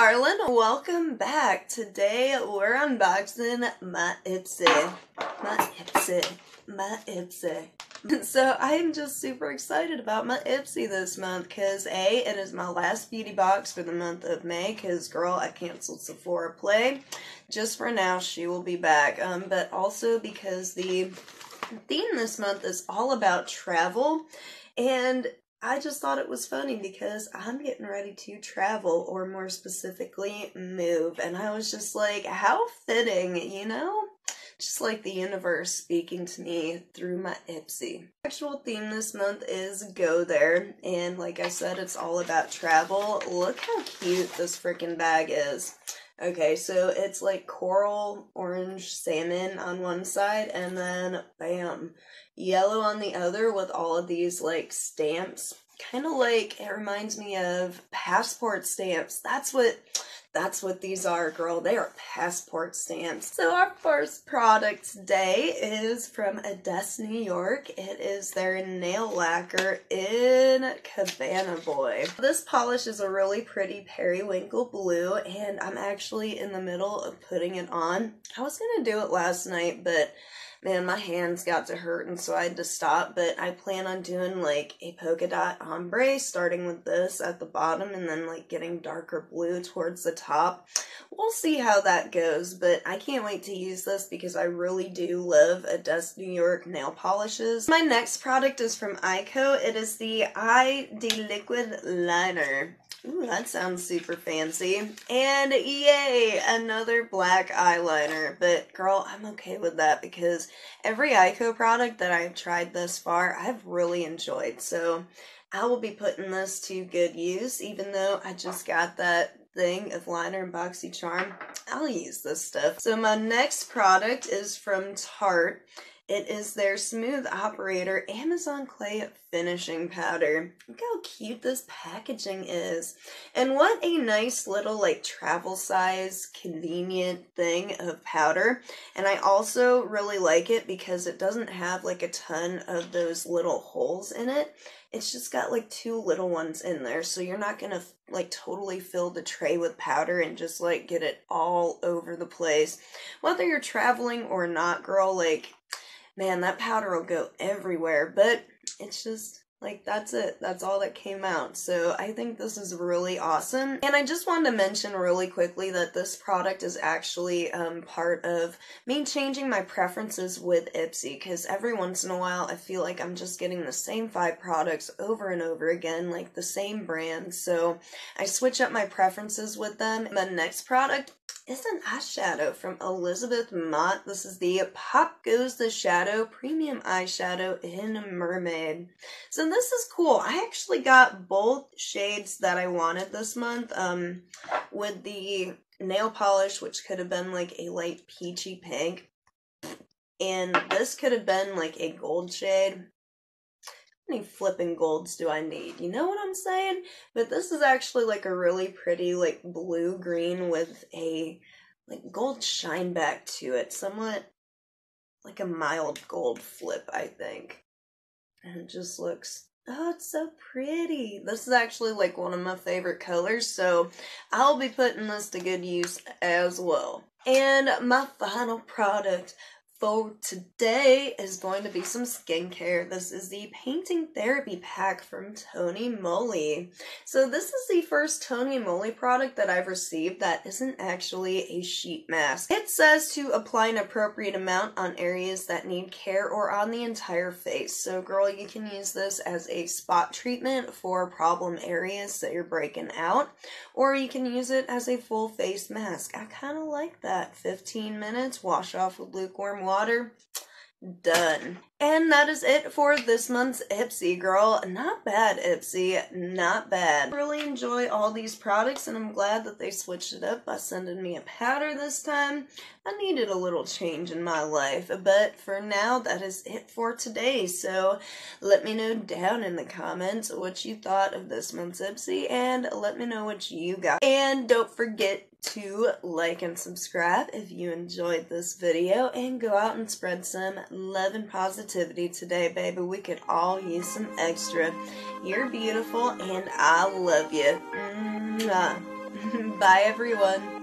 darling. Welcome back. Today we're unboxing my Ipsy. My Ipsy. My Ipsy. So I'm just super excited about my Ipsy this month because A, it is my last beauty box for the month of May because girl, I canceled Sephora Play. Just for now, she will be back. Um, but also because the theme this month is all about travel and I just thought it was funny because I'm getting ready to travel, or more specifically, move. And I was just like, how fitting, you know? Just like the universe speaking to me through my Ipsy. Actual theme this month is Go There. And like I said, it's all about travel. Look how cute this freaking bag is. Okay, so it's like coral orange salmon on one side, and then bam, yellow on the other with all of these like stamps. Kind of like it reminds me of passport stamps. That's what that's what these are, girl. They are passport stamps. So our first product today is from Adesse, New York. It is their nail lacquer in Cabana Boy. This polish is a really pretty periwinkle blue, and I'm actually in the middle of putting it on. I was gonna do it last night, but man, my hands got to hurt and so I had to stop. But I plan on doing like a polka dot ombre, starting with this at the bottom and then like getting darker blue towards the top. We'll see how that goes, but I can't wait to use this because I really do love Adesse New York nail polishes. My next product is from Eyeko. It is the Eye De Liquid Liner. Ooh, that sounds super fancy. And yay, another black eyeliner. But girl, I'm okay with that because every Eyeko product that I've tried thus far, I've really enjoyed. So I will be putting this to good use, even though I just got that thing of liner and Boxycharm. I'll use this stuff. So my next product is from Tarte. It is their Smooth Operator Amazon Clay Finishing Powder. Look how cute this packaging is. And what a nice little like travel size convenient thing of powder. And I also really like it because it doesn't have like a ton of those little holes in it. It's just got like two little ones in there. So you're not going to like totally fill the tray with powder and just like get it all over the place. Whether you're traveling or not, girl, like man, that powder will go everywhere. But it's just like that's it. That's all that came out. So I think this is really awesome. And I just wanted to mention really quickly that this product is actually um, part of me changing my preferences with Ipsy because every once in a while I feel like I'm just getting the same five products over and over again, like the same brand. So I switch up my preferences with them. The next product is an eyeshadow from Elizabeth Mott. This is the Pop Goes the Shadow Premium Eyeshadow in Mermaid. So this is cool. I actually got both shades that I wanted this month um, with the nail polish, which could have been like a light peachy pink. And this could have been like a gold shade How many flipping golds do I need? You know what I'm saying? But this is actually like a really pretty like blue green with a like gold shine back to it. Somewhat like a mild gold flip, I think. And it just looks Oh, it's so pretty. This is actually like one of my favorite colors, so I'll be putting this to good use as well. And my final product for today is going to be some skincare. This is the Painting Therapy Pack from Tony Moly. So this is the first Tony Moly product that I've received that isn't actually a sheet mask. It says to apply an appropriate amount on areas that need care or on the entire face. So girl, you can use this as a spot treatment for problem areas that you're breaking out, or you can use it as a full face mask. I kind of like that. 15 minutes, wash off with lukewarm water water. Done. And that is it for this month's Ipsy, girl. Not bad, Ipsy. Not bad. Really enjoy all these products, and I'm glad that they switched it up by sending me a powder this time. I needed a little change in my life, but for now, that is it for today. So let me know down in the comments what you thought of this month's Ipsy, and let me know what you got. And don't forget to like and subscribe if you enjoyed this video and go out and spread some love and positivity today, baby. We could all use some extra. You're beautiful and I love you. Bye, everyone.